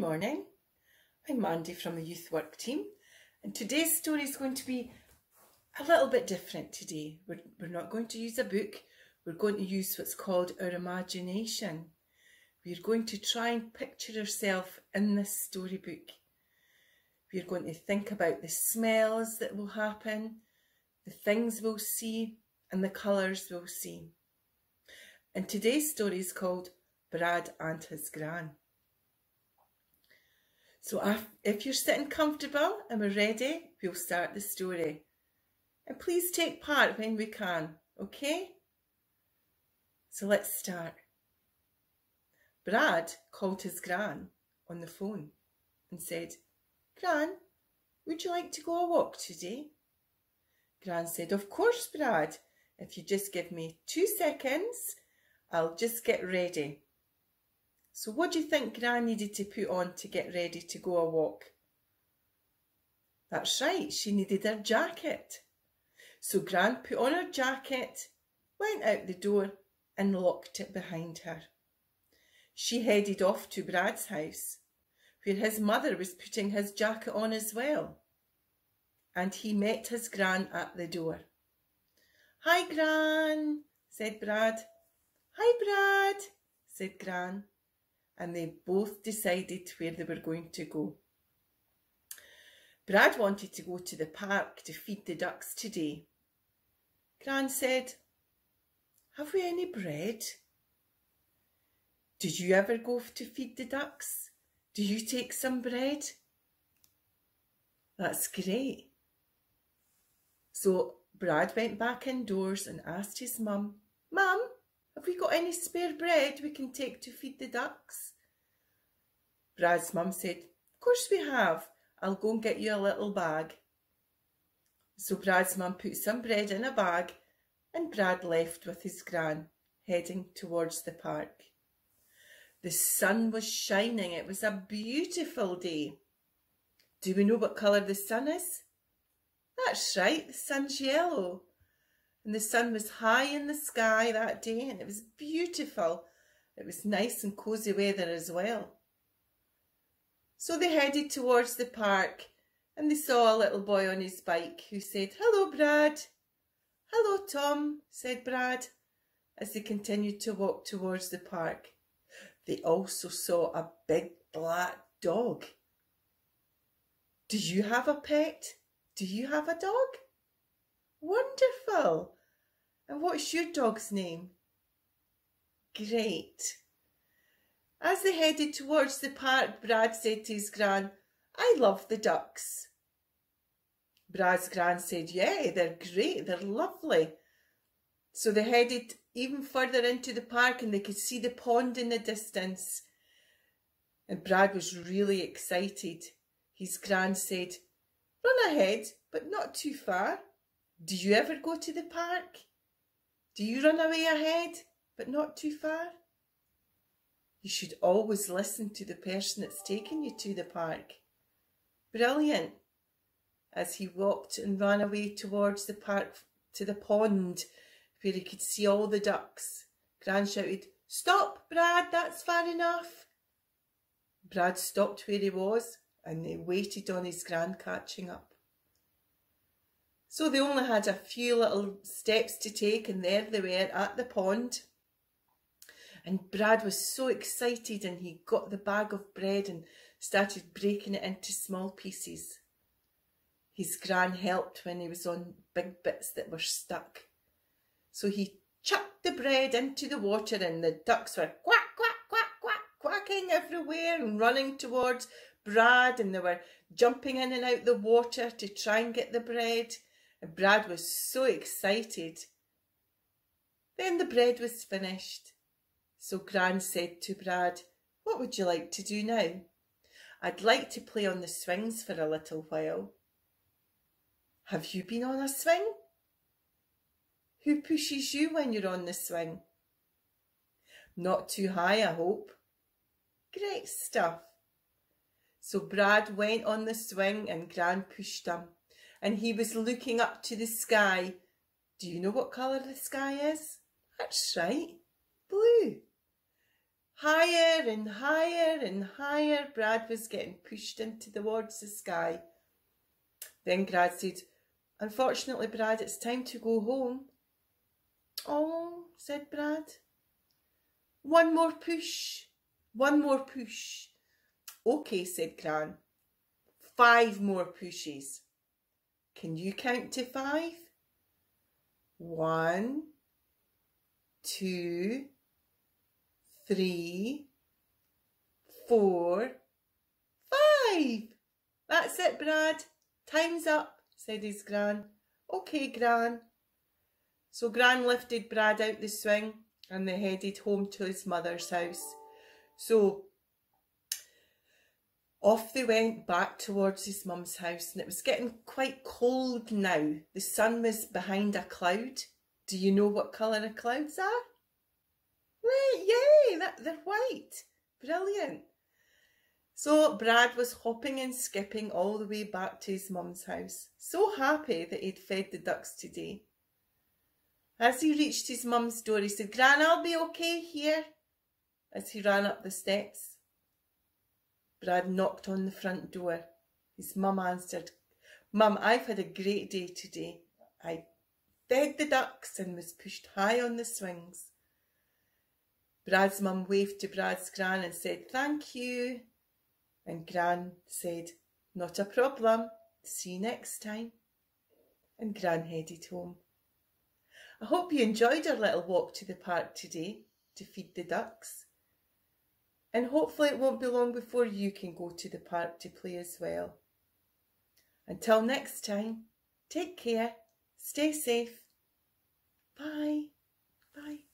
morning. I'm Mandy from the Youth Work Team and today's story is going to be a little bit different today. We're, we're not going to use a book, we're going to use what's called our imagination. We're going to try and picture ourselves in this storybook. We're going to think about the smells that will happen, the things we'll see and the colours we'll see. And today's story is called Brad and his Gran. So if you're sitting comfortable and we're ready, we'll start the story. And please take part when we can, okay? So let's start. Brad called his Gran on the phone and said, Gran, would you like to go a walk today? Gran said, of course, Brad. If you just give me two seconds, I'll just get ready. So what do you think Gran needed to put on to get ready to go a walk? That's right, she needed her jacket. So Gran put on her jacket, went out the door and locked it behind her. She headed off to Brad's house, where his mother was putting his jacket on as well. And he met his Gran at the door. Hi, Gran, said Brad. Hi, Brad, said Gran and they both decided where they were going to go. Brad wanted to go to the park to feed the ducks today. Gran said, Have we any bread? Did you ever go to feed the ducks? Do you take some bread? That's great. So Brad went back indoors and asked his mum, Mum, have we got any spare bread we can take to feed the ducks? Brad's mum said, Of course we have. I'll go and get you a little bag. So Brad's mum put some bread in a bag and Brad left with his gran, heading towards the park. The sun was shining. It was a beautiful day. Do we know what colour the sun is? That's right, the sun's yellow. And the sun was high in the sky that day and it was beautiful. It was nice and cosy weather as well. So they headed towards the park and they saw a little boy on his bike who said, Hello, Brad. Hello, Tom, said Brad as they continued to walk towards the park. They also saw a big black dog. Do you have a pet? Do you have a dog? Wonderful. And what's your dog's name? Great. As they headed towards the park, Brad said to his gran, I love the ducks. Brad's gran said, yeah, they're great, they're lovely. So they headed even further into the park and they could see the pond in the distance. And Brad was really excited. His gran said, run ahead, but not too far. Do you ever go to the park? Do you run away ahead, but not too far? You should always listen to the person that's taking you to the park. Brilliant. As he walked and ran away towards the park to the pond where he could see all the ducks, Gran shouted, Stop, Brad, that's far enough. Brad stopped where he was and they waited on his Gran catching up. So they only had a few little steps to take and there they were at the pond. And Brad was so excited and he got the bag of bread and started breaking it into small pieces. His gran helped when he was on big bits that were stuck. So he chucked the bread into the water and the ducks were quack, quack, quack, quack, quacking everywhere and running towards Brad and they were jumping in and out the water to try and get the bread. And Brad was so excited. Then the bread was finished. So Gran said to Brad, What would you like to do now? I'd like to play on the swings for a little while. Have you been on a swing? Who pushes you when you're on the swing? Not too high, I hope. Great stuff. So Brad went on the swing and Gran pushed him and he was looking up to the sky. Do you know what colour the sky is? That's right, blue. Higher and higher and higher, Brad was getting pushed into towards the sky. Then Grad said, Unfortunately, Brad, it's time to go home. Oh, said Brad. One more push, one more push. OK, said Gran. Five more pushes. Can you count to five? One, two, three, four, five. That's it, Brad. Time's up, said his Gran. OK, Gran. So Gran lifted Brad out the swing and they headed home to his mother's house. So off they went back towards his mum's house and it was getting quite cold now. The sun was behind a cloud. Do you know what colour the clouds are? Right, yay, that, they're white. Brilliant. So Brad was hopping and skipping all the way back to his mum's house, so happy that he'd fed the ducks today. As he reached his mum's door, he said, Gran, I'll be okay here, as he ran up the steps. Brad knocked on the front door. His mum answered, Mum, I've had a great day today. I fed the ducks and was pushed high on the swings. Brad's mum waved to Brad's gran and said, Thank you. And Gran said, Not a problem. See you next time. And Gran headed home. I hope you enjoyed our little walk to the park today to feed the ducks. And hopefully it won't be long before you can go to the park to play as well. Until next time, take care, stay safe. Bye. Bye.